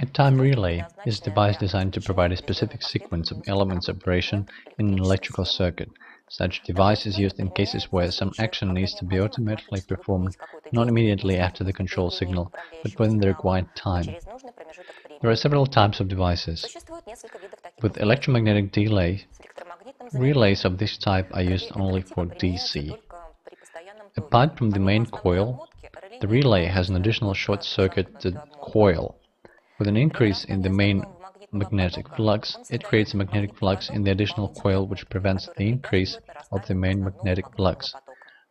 A time relay is a device designed to provide a specific sequence of elements operation in an electrical circuit. Such device is used in cases where some action needs to be automatically performed not immediately after the control signal, but within the required time. There are several types of devices. With electromagnetic delay, relays of this type are used only for DC. Apart from the main coil, the relay has an additional short-circuited coil with an increase in the main magnetic flux, it creates a magnetic flux in the additional coil which prevents the increase of the main magnetic flux.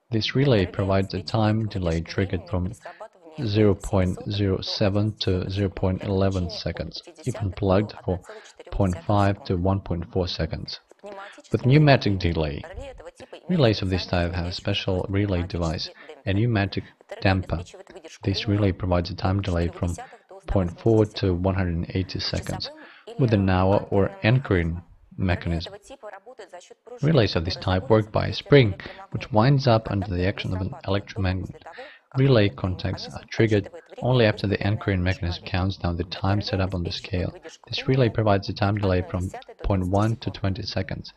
This relay provides a time delay triggered from 0.07 to 0.11 seconds, if unplugged for 0.5 to 1.4 seconds. With pneumatic delay, relays of this type have a special relay device, a pneumatic damper. This relay provides a time delay from 0.4 to 180 seconds with an hour or anchoring mechanism. Relays of this type work by a spring, which winds up under the action of an electromagnet. Relay contacts are triggered only after the anchoring mechanism counts down the time set up on the scale. This relay provides a time delay from 0.1 to 20 seconds.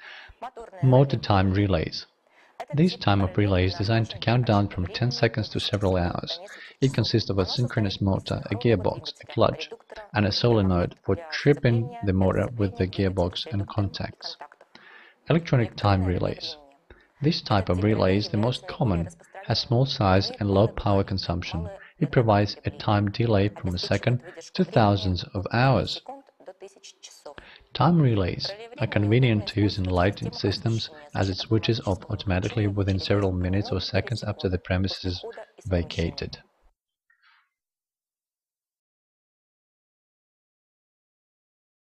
Motor time relays. This time of relay is designed to count down from 10 seconds to several hours. It consists of a synchronous motor, a gearbox, a clutch, and a solenoid for tripping the motor with the gearbox and contacts. Electronic time relays. This type of relay is the most common, has small size and low power consumption. It provides a time delay from a second to thousands of hours. Time relays are convenient to use in lighting systems as it switches off automatically within several minutes or seconds after the premises is vacated.